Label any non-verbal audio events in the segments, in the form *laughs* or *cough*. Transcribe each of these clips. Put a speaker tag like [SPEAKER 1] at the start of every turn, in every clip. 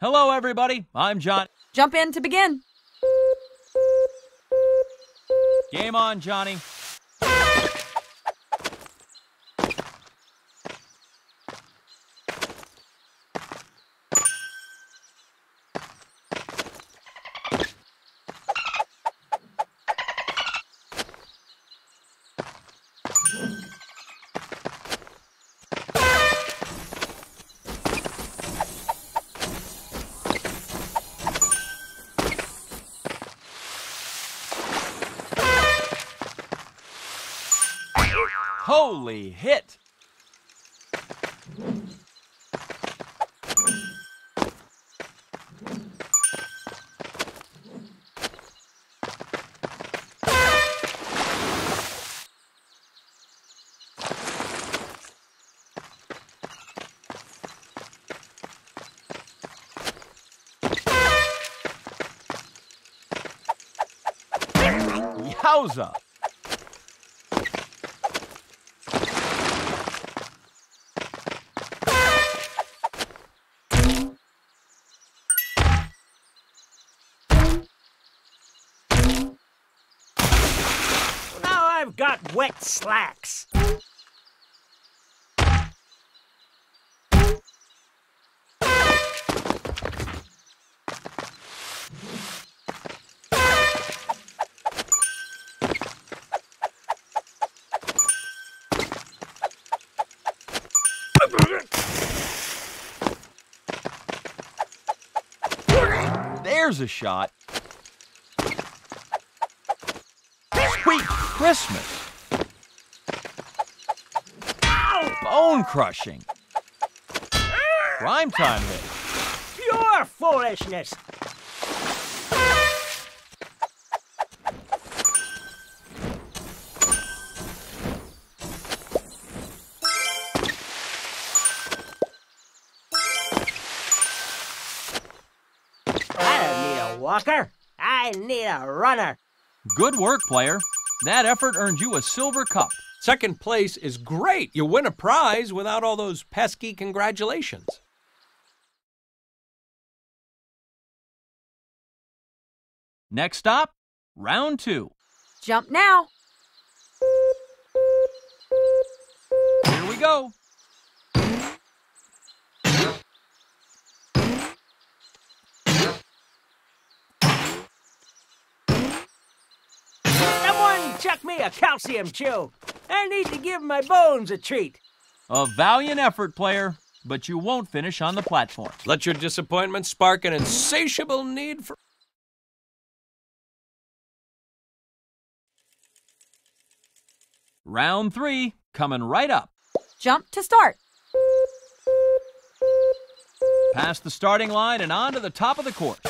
[SPEAKER 1] Hello, everybody. I'm John.
[SPEAKER 2] Jump in to begin.
[SPEAKER 1] Game on, Johnny. Holy hit! Yowza!
[SPEAKER 3] Now I've got wet slacks.
[SPEAKER 1] There's a shot. Sweet Christmas! Bone crushing. Prime time hit.
[SPEAKER 3] Pure foolishness. I don't need a walker. I need a runner.
[SPEAKER 1] Good work, player. That effort earned you a silver cup.
[SPEAKER 4] Second place is great. You win a prize without all those pesky congratulations.
[SPEAKER 1] Next stop, round two.
[SPEAKER 2] Jump now.
[SPEAKER 1] Here we go.
[SPEAKER 3] Me a calcium chew. I need to give my bones a treat.
[SPEAKER 1] A valiant effort, player, but you won't finish on the platform.
[SPEAKER 4] Let your disappointment spark an insatiable need for.
[SPEAKER 1] Round three, coming right up.
[SPEAKER 2] Jump to start.
[SPEAKER 1] Past the starting line and on to the top of the course.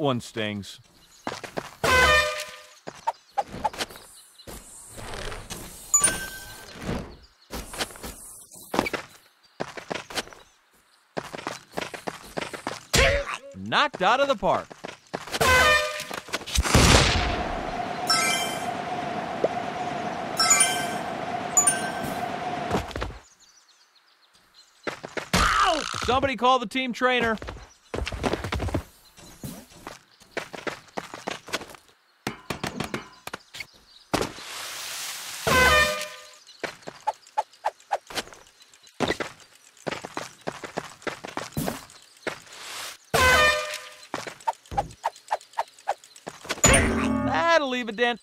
[SPEAKER 1] That one stings. Knocked out of the park. Somebody call the team trainer. That'll leave a dent.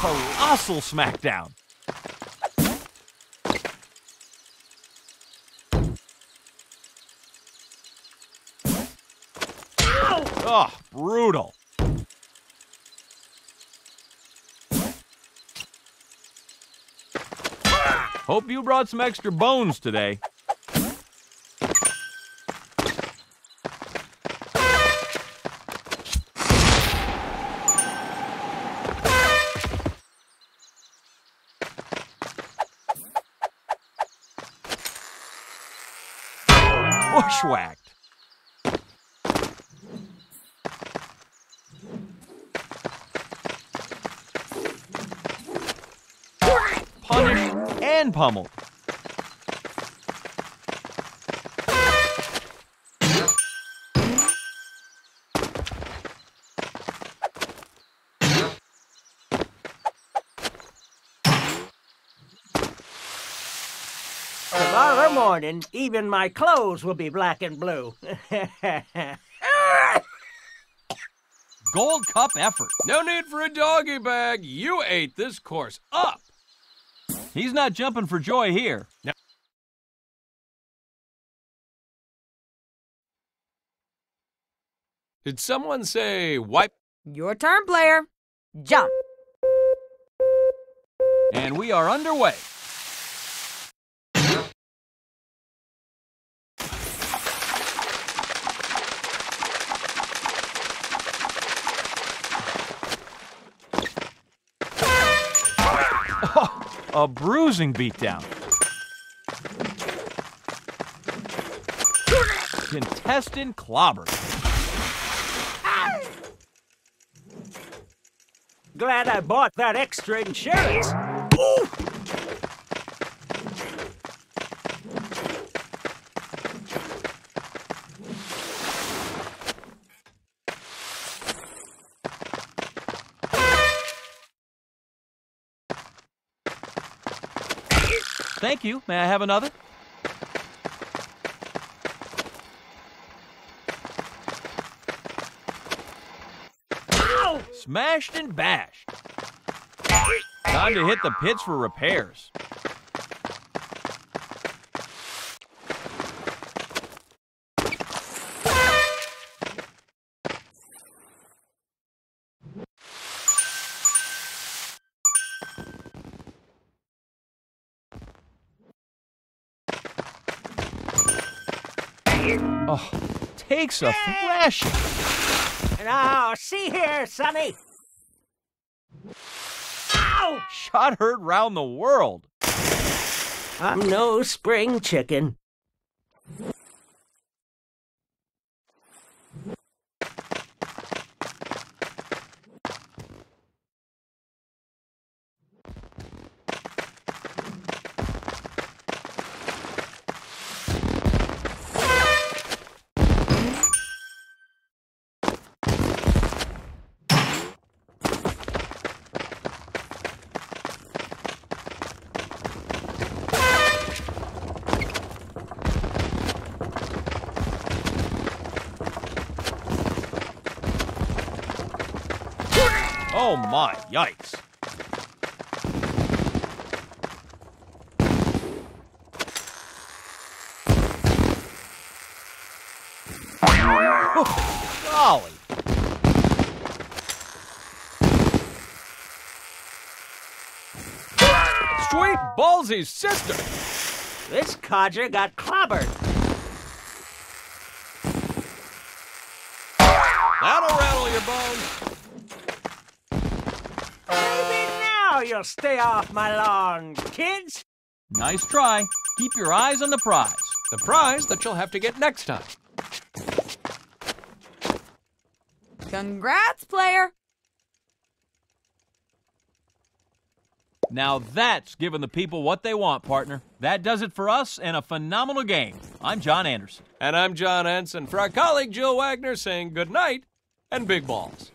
[SPEAKER 1] Colossal smackdown. Oh, brutal. Hope you brought some extra bones today. bushwhacked. And pummeled.
[SPEAKER 3] Tomorrow morning, even my clothes will be black and blue. *laughs*
[SPEAKER 1] Gold Cup effort.
[SPEAKER 4] No need for a doggy bag. You ate this course up.
[SPEAKER 1] He's not jumping for joy here.
[SPEAKER 4] Did someone say wipe?
[SPEAKER 2] Your turn, player. Jump.
[SPEAKER 1] And we are underway. Oh, a bruising beatdown. Contestant clobbered.
[SPEAKER 3] Glad I bought that extra insurance.
[SPEAKER 1] Thank you. May I have another?
[SPEAKER 3] Ow!
[SPEAKER 1] Smashed and bashed. Time to hit the pits for repairs. Oh, takes a thrashing.
[SPEAKER 3] Now, oh, see here, Sonny. Ow!
[SPEAKER 1] Shot heard round the world.
[SPEAKER 3] I'm no spring chicken.
[SPEAKER 1] Oh my, yikes. Oh, golly.
[SPEAKER 4] Sweet ballsy's sister.
[SPEAKER 3] This codger got clobbered.
[SPEAKER 4] That'll rattle your bones.
[SPEAKER 3] Now you'll stay off my lawn, kids.
[SPEAKER 1] Nice try. Keep your eyes on the prize.
[SPEAKER 4] The prize that you'll have to get next time.
[SPEAKER 2] Congrats, player.
[SPEAKER 1] Now that's giving the people what they want, partner. That does it for us and a phenomenal game. I'm John Anderson.
[SPEAKER 4] And I'm John Henson for our colleague Jill Wagner saying good night and big balls.